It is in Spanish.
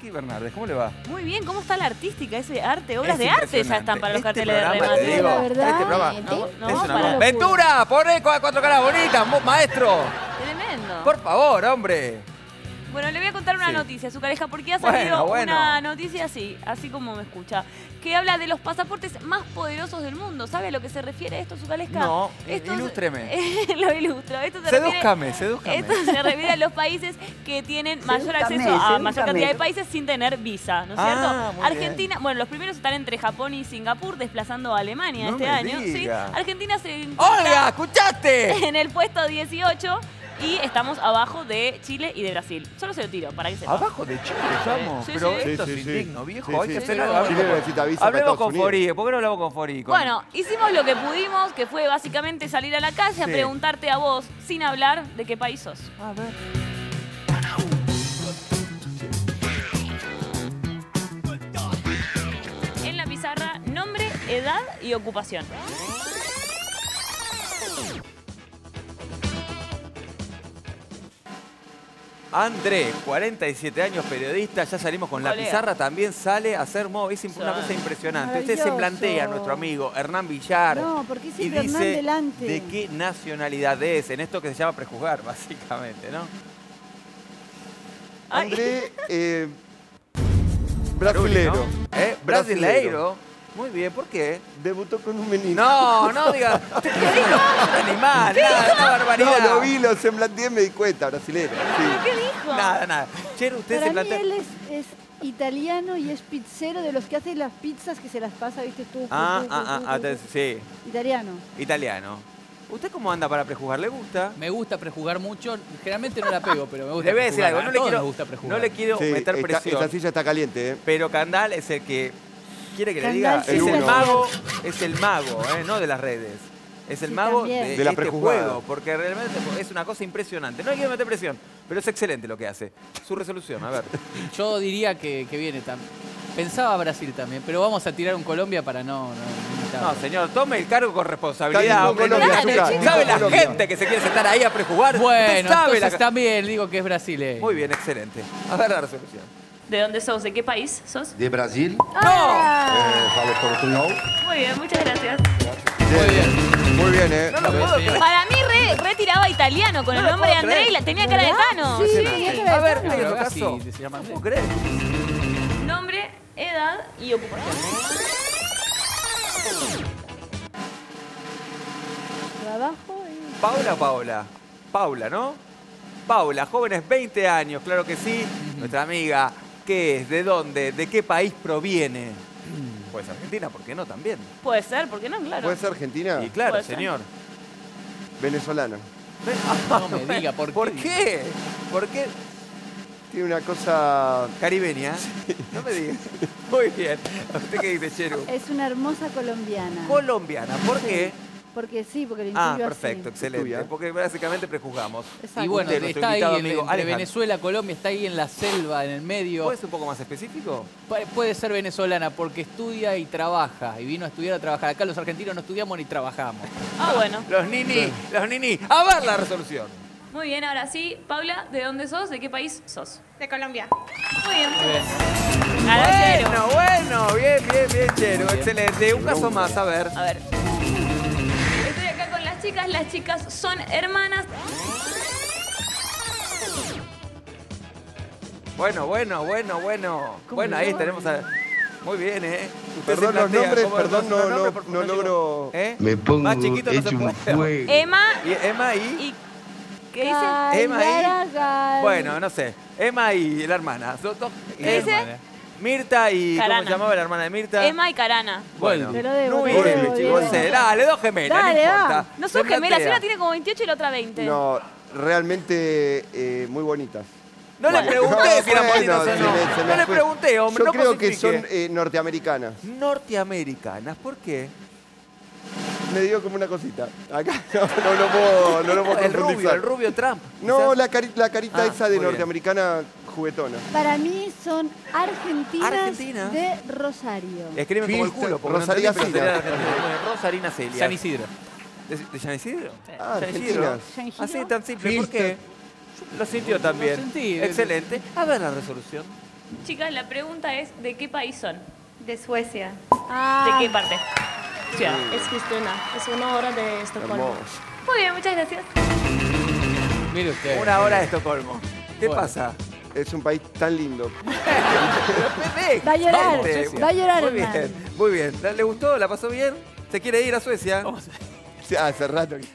Vicky Bernardes, ¿cómo le va? Muy bien, ¿cómo está la artística? Ese arte, obras Es de arte ya están para los Este carteles de remate. te digo, La verdad, este programa eh, No, es una para-. ¡Ventura! ¡Poné cua- cuatro caras bonitas, maestro! Tremendo. Por favor, hombre. Bueno, le voy a contar una Sí. noticia, Zucareja, porque ha salido bueno. una noticia así, así como me escucha, que habla de los pasaportes más poderosos del mundo. ¿Sabe a lo que se refiere esto, Zucaresca? No, Esto ilústreme. lo ilustro. Esto se refiere- Sedúzcame, sedúzcame. Esto se refiere a los países que tienen mayor Sedúzcame, acceso a mayor sedúzcame. cantidad de países sin tener visa, ¿no es cierto? Ah, muy Argentina, bueno, los primeros están entre Japón y Singapur, desplazando a Alemania No este me año. ¿sí? diga. Argentina se ¡Olga, escuchaste! en el puesto 18 y estamos abajo de Chile y de Brasil. Solo se lo tiro para que sepa. Abajo de Chile estamos. Sí, pero sí. esto Sí, es indigno, viejo. Sí, Hay que hacer algo. Chile necesita visa para Hablemos con. Fori. ¿Por qué no hablamos con? Con- Bueno, hicimos lo que pudimos, que fue básicamente salir a la calle a preguntarte a vos, sin hablar de qué país sos. A ver. En la pizarra, nombre, edad y ocupación. André, 47 años, periodista, ya salimos con la pizarra, también sale a hacer modo. Es una cosa impresionante. Usted se plantea, nuestro amigo Hernán Villar. No, ¿por qué y siempre Hernán dice delante? de qué nacionalidad es, en esto que se llama prejuzgar, básicamente, ¿no? Ay. André, eh. ¿Eh? Brasileiro. Muy bien, ¿por qué? Debutó con un menino. No, no diga. ¿Qué dijo? Un animal, nada, una barbaridad. No, lo vi, lo semblanteé y me di cuenta, brasilero. Sí. ¿Qué dijo? Nada, nada. Chero, usted se Para mí plantea. él es, es italiano y es pizzero de los que hacen las pizzas que se las pasa, viste tú. Ah, tú, tú, ah, tú, ah, ah, sí, Italiano. italiano. ¿Usted cómo anda para prejuzgar? ¿Le gusta? Me gusta prejugar mucho. Generalmente no la pego, pero me gusta Le voy a decir prejugar. algo, no le quiero, gusta prejugar. no le quiero Sí, meter esta- presión, esta silla está caliente, ¿eh? pero Candal es el que quiere que le diga, es el mago, es el mago, ¿eh? no de las redes. Es el Sí, mago también. de, De la este juego, porque realmente es una cosa impresionante. No hay que meter presión, pero es excelente lo que hace. Su resolución, a ver. Yo diría que, que viene también. Pensaba Brasil también, pero vamos a tirar un Colombia para no. no. No, señor, tome el cargo con responsabilidad. Hombre, no Azúcar, ¿Sabe la Colombia. gente que se quiere sentar ahí a prejugar? Bueno, sabe entonces la... también digo que es brasileño. Muy bien, excelente. A ver la resolución. ¿De dónde sos? ¿De qué país sos? de Brasil, ¡No! eh, falo portuñol. Muy bien, muchas gracias. Muy bien. Muy bien, ¿eh? No lo puedo creer. Para mí re, retiraba italiano con el No nombre de André y la tenía cara de Tano. Sí, A ver, acá caso. sí se llama No Andrés. puedo creer. Nombre, edad y ocupación. Trabajo y... Paula, Paula. Paula, ¿no? Paula, jóvenes 20 años, claro que sí. Nuestra amiga, ¿qué es? ¿De dónde? ¿De qué país proviene? Pues Argentina, ¿por qué no también? Puede ser, ¿por qué no? Claro. ¿Puede ser Argentina? Y claro, Puede ser. señor. Venezolana. No me diga por qué. ¿Por qué? ¿Por qué? Tiene una cosa... Caribeña. No me digas. Muy bien. ¿Usted qué dice, Cheru? Es una hermosa colombiana. Colombiana. ¿Por Sí. Porque sí, porque lo Ah, perfecto, así. excelente. Porque básicamente prejuzgamos. Exacto. Y bueno, Usted, está ahí en- amigo entre. Venezuela, Colombia, está ahí en la selva, en el medio. ¿Puede ser un poco más específico? Puede ser venezolana porque estudia y trabaja. Y vino a estudiar a trabajar. Acá los argentinos no estudiamos ni trabajamos. Ah, bueno. Los nini, los nini. A ver la resolución. Muy bien, ahora sí. Paula, ¿de dónde sos? ¿De qué país sos? De Colombia. Muy bien. Muy bien. Bueno, bueno, bien, bien, bien, Chero, excelente. Un caso más, a ver. A ver. Chicas. Las chicas son hermanas. Bueno, bueno, bueno, bueno. ¿Cómo Bueno, ahí tenemos a... Muy bien, ¿eh? Usted Perdón los nombres, perdón, no, nombres, no, no logro... ¿Eh? Me pongo Más chiquito no se hecho un puede. fuego. Emma Y Emma y... y... ¿Qué dice? Emma y-. Bueno, no sé. Emma y la hermana. ¿Qué dice? Mirta y... ¿Cómo Carana. se llamaba la hermana de Mirta? Emma y Carana. Bueno. Te lo debo, te lo. Diego. Sí, Dale, dos gemelas, Dale, no va. importa. No Se son gemelas. Una tiene como 28 y la otra 20. No, realmente eh, muy bonitas. No le pregunté si eran Bueno, bonitas o se no. me- se me No le pregunté, hombre. Yo no creo que son eh, norteamericanas. Norteamericanas. ¿Por qué? Me dio como una cosita. Acá no, no lo puedo, no lo puedo El rubio, el rubio Trump. No, quizás. la, cari- la carita Ah, esa de bien. norteamericana juguetona. Para mí son argentinas Argentina. de Rosario. Escriben como el culo. porque no Celia. Rosarina Celia. San Isidro. ¿De, de San Isidro? Ah, San Isidro. argentinas. ¿San Isidro? Así tan simple. ¿Por qué? Lo sintió también. sentí. Excelente. A ver la resolución. Chicas, la pregunta es, ¿de qué país son? De Suecia. Ah, ¿De qué parte? Ciudad. Es Cristina. Es una hora de Estocolmo. Hermoso. Muy bien, muchas gracias. Mire usted. Una hora de Estocolmo. ¿Qué Bueno. pasa? Es un país tan lindo. Va a llorar, Vamos. va a llorar, Muy hermano. bien, muy bien. ¿Le gustó? ¿La pasó bien? ¿Se quiere ir a Suecia? Vamos a- Sí, Hace rato que...